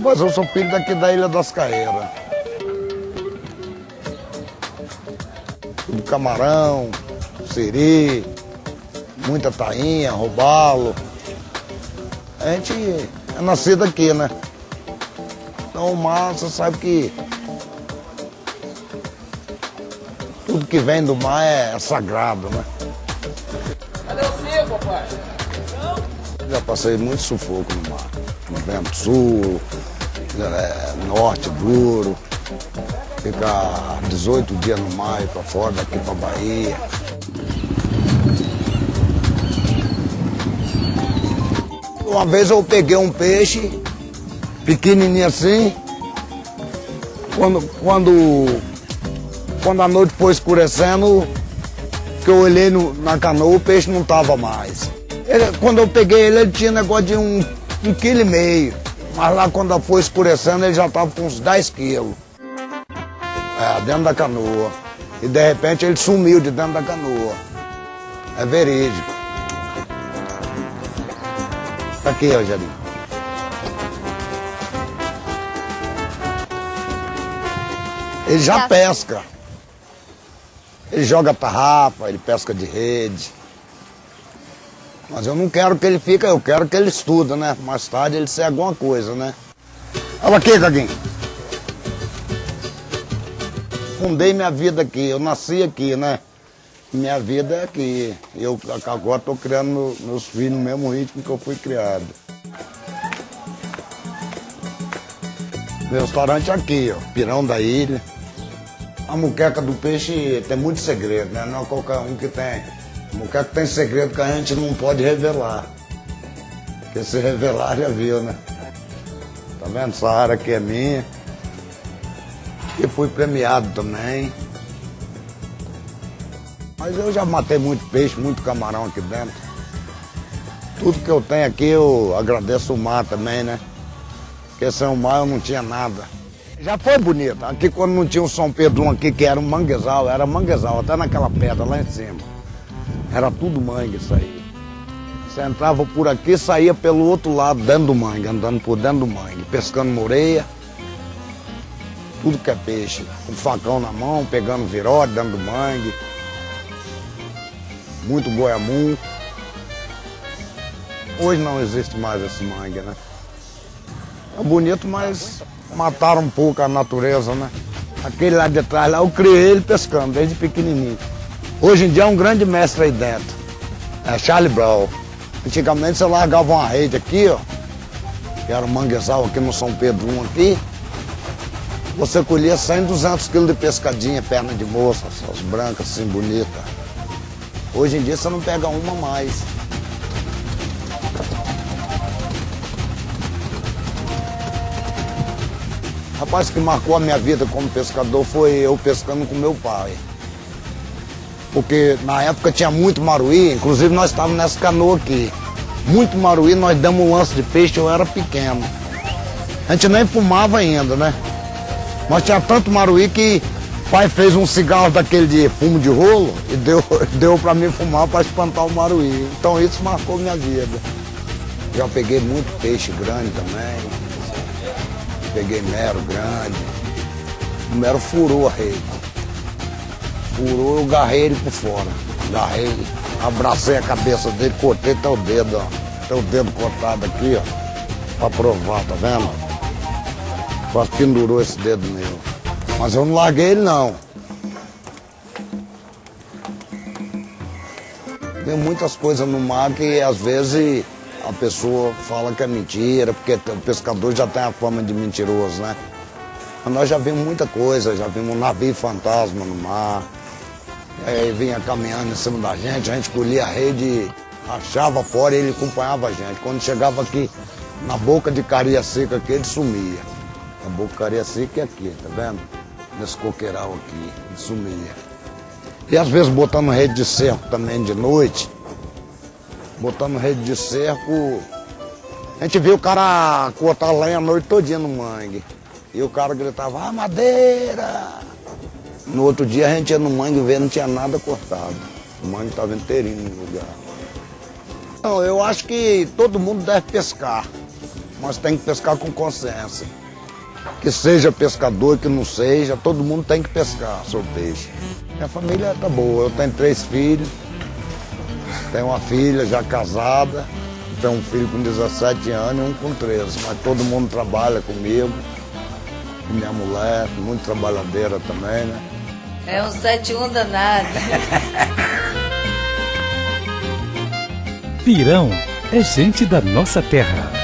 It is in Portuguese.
Mas eu sou filho daqui da Ilha das Caeiras. Camarão, siri, muita tainha, robalo. A gente é nascido aqui, né? Então o mar, você sabe que tudo que vem do mar é sagrado, né? Cadê o seu, papai? Já passei muito sufoco no mar. No vento sul, é, norte duro. Ficar 18 dias no mar e pra fora, daqui pra Bahia. Uma vez eu peguei um peixe, pequenininho assim, quando, quando, quando a noite foi escurecendo, que eu olhei no- na canoa, o peixe não tava mais. Ele- quando eu peguei ele, ele tinha negócio de um, um quilo e meio. Mas lá quando foi escurecendo, ele já tava com uns 10 quilos. É, dentro da canoa. E de repente ele sumiu de dentro da canoa. É verídico. Tá aqui, Rogerinho. Ele já Já. pesca. Ele joga tarrafa, ele pesca de rede. Mas eu não quero que ele fique, eu quero que ele estuda, né? Mais tarde ele seja alguma coisa, né? Olha aqui, Caguinho. Fundei minha vida aqui, eu nasci aqui, né? Minha vida é aqui. Eu agora estou criando meu- meus filhos no mesmo ritmo que eu fui criado. Meu restaurante é aqui, ó, Pirão da Ilha. A muqueca do peixe tem muito segredo, né? Não é qualquer um que tem. Muqueca tem segredo que a gente não pode revelar. Porque se revelar já viu, né? Tá vendo? Essa área aqui é minha. E fui premiado também. Mas eu já matei muito peixe, muito camarão aqui dentro. Tudo que eu tenho aqui eu agradeço o mar também, né? Porque sem o mar eu não tinha nada. Já foi bonito. Aqui quando não tinha o São Pedro aqui, que era um manguezal, era manguezal, até naquela pedra lá em cima. Era tudo mangue isso aí. Você entrava por aqui saía pelo outro lado, dentro do mangue, andando por dentro do mangue, pescando moreia, tudo que é peixe. Com facão na mão, pegando virote dentro do mangue. Muito goiamum. Hoje não existe mais esse mangue, né? É bonito, mas mataram um pouco a natureza, né? Aquele lá de trás lá, eu criei ele pescando desde pequenininho. Hoje em dia é um grande mestre aí dentro. É Charlie Brown. Antigamente você largava uma rede aqui, ó, que era um manguezal aqui no São Pedro 1 aqui. Você colhia 100, 200 quilos de pescadinha, perna de moça, essas brancas assim, bonitas. Hoje em dia você não pega uma mais. Rapaz, o que marcou a minha vida como pescador foi eu pescando com meu pai. Porque na época tinha muito maruí, inclusive nós estávamos nessa canoa aqui. Muito maruí, nós damos um lance de peixe, eu era pequeno. A gente nem fumava ainda, né? Mas tinha tanto maruí que o pai fez um cigarro daquele de fumo de rolo e deu, deu para mim fumar para espantar o maruí. Então isso marcou minha vida. Já peguei muito peixe grande também. Peguei mero grande. O mero furou a rede. Furou, eu agarrei ele por fora. Agarrei, abracei a cabeça dele, cortei até o dedo, ó. Até o dedo cortado aqui, ó. Pra provar, tá vendo? Quase pendurou esse dedo meu. Mas eu não larguei ele não. Tem muitas coisas no mar que às vezes a pessoa fala que é mentira, porque o pescador já tem a fama de mentiroso, né? Mas nós já vimos muita coisa, já vimos um navio fantasma no mar. Aí vinha caminhando em cima da gente, a gente colhia a rede, achava fora e ele acompanhava a gente. Quando chegava aqui na boca de caria seca aqui, ele sumia. A boca de caria seca é aqui, tá vendo? Nesse coqueiral aqui, ele sumia. E às vezes botando rede de cerco também de noite, botando rede de cerco, a gente viu o cara cortar lenha a noite todinha no mangue. E o cara gritava, ah, madeira! No outro dia a gente ia no mangue ver, não tinha nada cortado. O mangue estava inteirinho no lugar. Não, eu acho que todo mundo deve pescar. mas tem que pescar com consciência. Que seja pescador, que não seja, todo mundo tem que pescar seu peixe. Minha família tá boa, eu tenho três filhos, tenho uma filha já casada, tenho um filho com 17 anos e um com 13, mas todo mundo trabalha comigo. Minha mulher, muito trabalhadeira também, né? É um 71 danado. Pirão é gente da nossa terra.